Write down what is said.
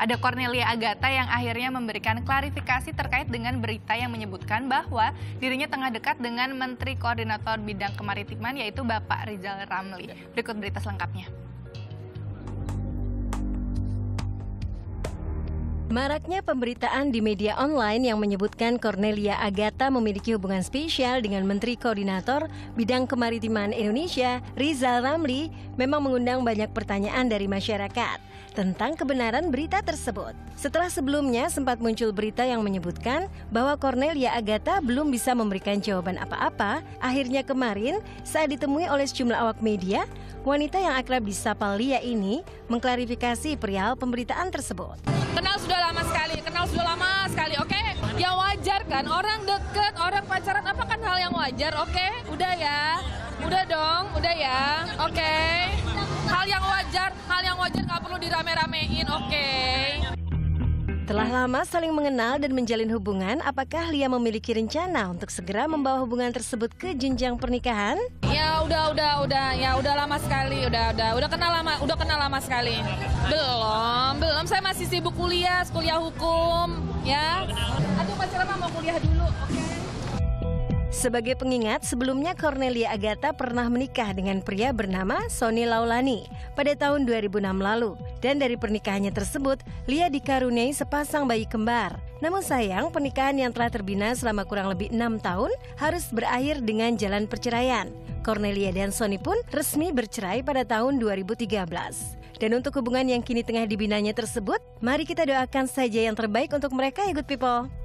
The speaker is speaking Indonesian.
Ada Cornelia Agatha yang akhirnya memberikan klarifikasi terkait dengan berita yang menyebutkan bahwa dirinya tengah dekat dengan Menteri Koordinator Bidang Kemaritiman yaitu Bapak Rizal Ramli. Berikut berita selengkapnya. Maraknya pemberitaan di media online yang menyebutkan Cornelia Agatha memiliki hubungan spesial dengan Menteri Koordinator Bidang Kemaritiman Indonesia, Rizal Ramli, memang mengundang banyak pertanyaan dari masyarakat tentang kebenaran berita tersebut. Setelah sebelumnya sempat muncul berita yang menyebutkan bahwa Cornelia Agatha belum bisa memberikan jawaban apa-apa, akhirnya kemarin saat ditemui oleh sejumlah awak media, wanita yang akrab disapa Lia ini mengklarifikasi perihal pemberitaan tersebut. Kenal sudah lama sekali, kenal sudah lama sekali, oke? Okay? Ya wajar kan, orang deket, orang pacaran, apa kan hal yang wajar, oke? Okay? Udah ya, udah dong, udah ya, oke? Okay? Hal yang wajar, hal yang wajar nggak perlu dirame-ramein, oke? Okay? Telah lama saling mengenal dan menjalin hubungan, apakah Lia memiliki rencana untuk segera membawa hubungan tersebut ke jenjang pernikahan? Ya udah udah udah ya udah lama sekali, udah udah udah kenal lama, udah kenal lama sekali. Belum, masih sibuk kuliah, kuliah hukum, ya. Aduh pacaran mau kuliah dulu, oke. Okay? Sebagai pengingat, sebelumnya Cornelia Agatha pernah menikah dengan pria bernama Sony Laulani pada tahun 2006 lalu. Dan dari pernikahannya tersebut, Lia dikaruniai sepasang bayi kembar. Namun sayang, pernikahan yang telah terbina selama kurang lebih enam tahun harus berakhir dengan jalan perceraian. Cornelia dan Sony pun resmi bercerai pada tahun 2013. Dan untuk hubungan yang kini tengah dibinanya tersebut, mari kita doakan saja yang terbaik untuk mereka ya good people.